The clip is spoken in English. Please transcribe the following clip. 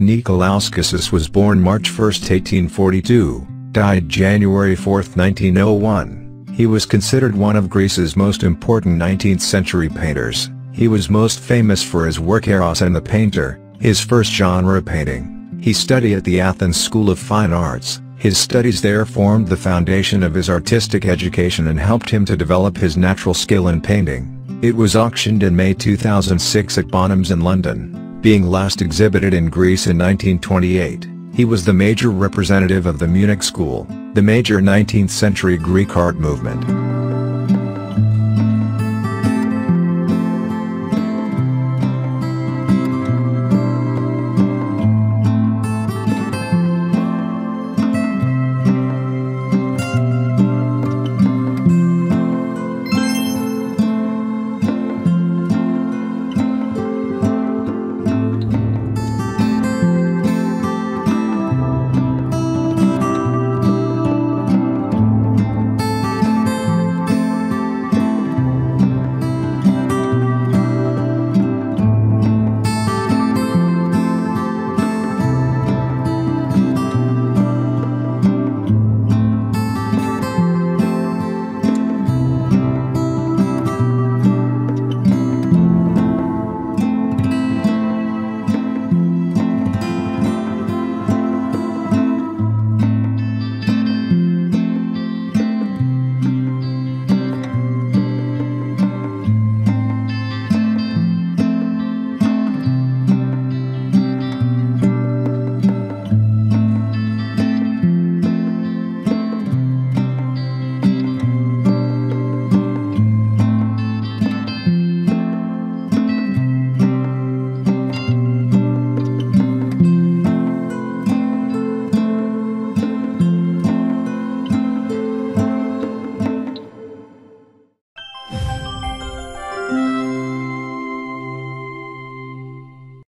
Nikolaos was born March 1, 1842, died January 4, 1901. He was considered one of Greece's most important 19th-century painters. He was most famous for his work Eros and the Painter, his first genre painting. He studied at the Athens School of Fine Arts. His studies there formed the foundation of his artistic education and helped him to develop his natural skill in painting. It was auctioned in May 2006 at Bonhams in London, being last exhibited in Greece in 1928. He was the major representative of the Munich School, the major 19th-century Greek art movement.